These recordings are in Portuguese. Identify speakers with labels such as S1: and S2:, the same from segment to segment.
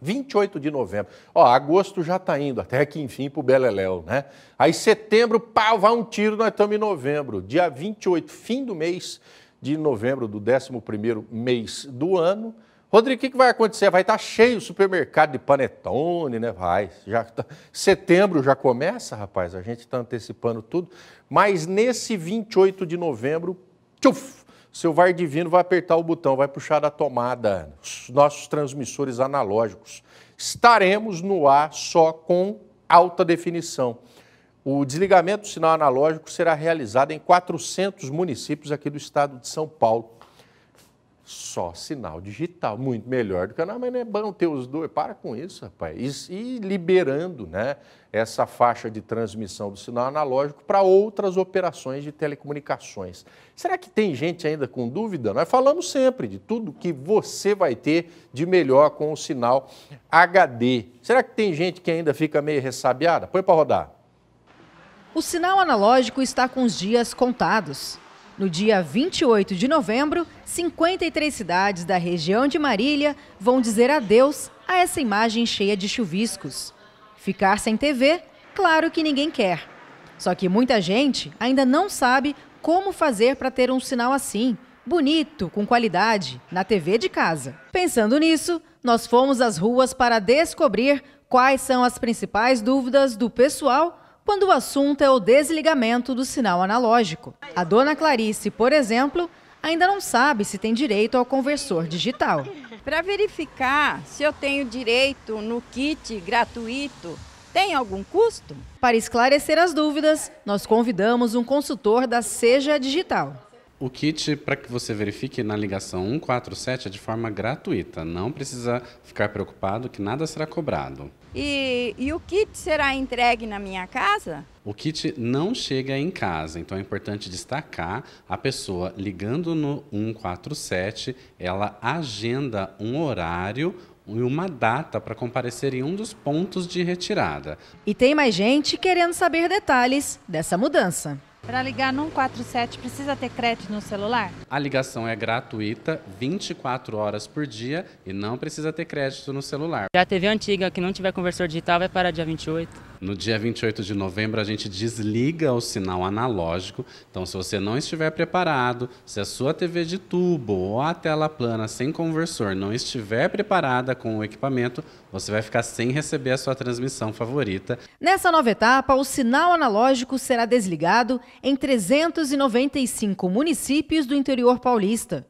S1: 28 de novembro. Ó, agosto já está indo, até que enfim para o Beleléu, né? Aí setembro, pá, vai um tiro, nós estamos em novembro. Dia 28, fim do mês de novembro, do 11º mês do ano. Rodrigo, o que, que vai acontecer? Vai estar tá cheio o supermercado de panetone, né? Vai. Já tá... Setembro já começa, rapaz, a gente está antecipando tudo. Mas nesse 28 de novembro, tchuf, seu VAR Divino vai apertar o botão, vai puxar da tomada, os nossos transmissores analógicos. Estaremos no ar só com alta definição. O desligamento do sinal analógico será realizado em 400 municípios aqui do estado de São Paulo só sinal digital, muito melhor do que não, mas não é bom ter os dois. Para com isso, rapaz. E, liberando né, essa faixa de transmissão do sinal analógico para outras operações de telecomunicações. Será que tem gente ainda com dúvida? Nós falamos sempre de tudo que você vai ter de melhor com o sinal HD. Será que tem gente que ainda fica meio ressabiada? Põe para rodar.
S2: O sinal analógico está com os dias contados. No dia 28 de novembro, 53 cidades da região de Marília vão dizer adeus a essa imagem cheia de chuviscos. Ficar sem TV, claro que ninguém quer. Só que muita gente ainda não sabe como fazer para ter um sinal assim, bonito, com qualidade, na TV de casa. Pensando nisso, nós fomos às ruas para descobrir quais são as principais dúvidas do pessoal quando o assunto é o desligamento do sinal analógico. A dona Clarice, por exemplo, ainda não sabe se tem direito ao conversor digital.
S3: Para verificar se eu tenho direito no kit gratuito, tem algum custo?
S2: Para esclarecer as dúvidas, nós convidamos um consultor da Seja Digital.
S4: O kit, para que você verifique na ligação 147, é de forma gratuita. Não precisa ficar preocupado que nada será cobrado.
S3: E, e, o kit será entregue na minha casa?
S4: O kit não chega em casa, então é importante destacar: a pessoa ligando no 147, ela agenda um horário e uma data para comparecer em um dos pontos de retirada.
S2: E tem mais gente querendo saber detalhes dessa mudança.
S5: Para ligar no 147 precisa ter crédito no celular?
S4: A ligação é gratuita, 24 horas por dia e não precisa ter crédito no celular.
S6: Já a TV antiga que não tiver conversor digital vai parar dia 28.
S4: No dia 28 de novembro, a gente desliga o sinal analógico. Então, se você não estiver preparado, se a sua TV de tubo ou a tela plana sem conversor não estiver preparada com o equipamento, você vai ficar sem receber a sua transmissão favorita.
S2: Nessa nova etapa, o sinal analógico será desligado em 395 municípios do interior paulista.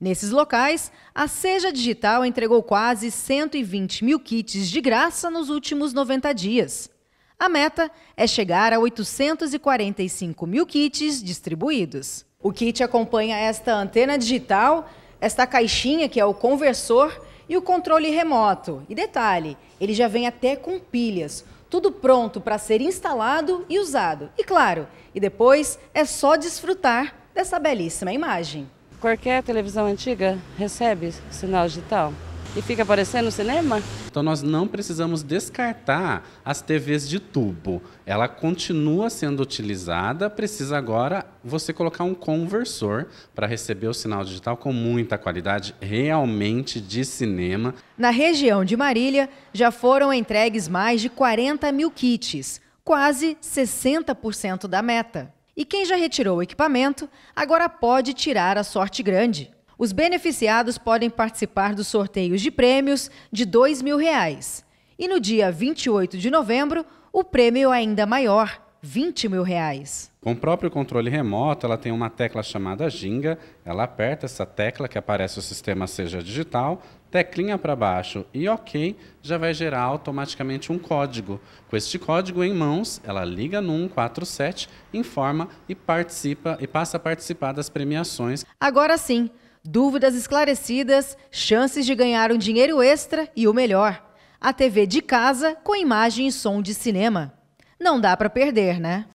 S2: Nesses locais, a Seja Digital entregou quase 120 mil kits de graça nos últimos 90 dias. A meta é chegar a 845 mil kits distribuídos. O kit acompanha esta antena digital, esta caixinha que é o conversor e o controle remoto. E detalhe, ele já vem até com pilhas, tudo pronto para ser instalado e usado. E claro, e depois é só desfrutar dessa belíssima imagem.
S7: Qualquer televisão antiga recebe sinal digital e fica aparecendo no cinema?
S4: Então nós não precisamos descartar as TVs de tubo. Ela continua sendo utilizada, precisa agora você colocar um conversor para receber o sinal digital com muita qualidade, realmente de cinema.
S2: Na região de Marília, já foram entregues mais de 40 mil kits, quase 60% da meta. E quem já retirou o equipamento, agora pode tirar a sorte grande. Os beneficiados podem participar dos sorteios de prêmios de 2 mil reais. E no dia 28 de novembro, o prêmio é ainda maior, 20 mil reais.
S4: Com o próprio controle remoto, ela tem uma tecla chamada Ginga. Ela aperta essa tecla que aparece o sistema Seja Digital, teclinha para baixo e OK, já vai gerar automaticamente um código. Com este código em mãos, ela liga no 147, informa e participa e passa a participar das premiações.
S2: Agora sim, Dúvidas esclarecidas, chances de ganhar um dinheiro extra e o melhor: a TV de casa com imagem e som de cinema. Não dá para perder, né?